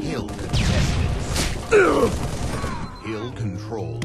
Hill contested. Hill controlled.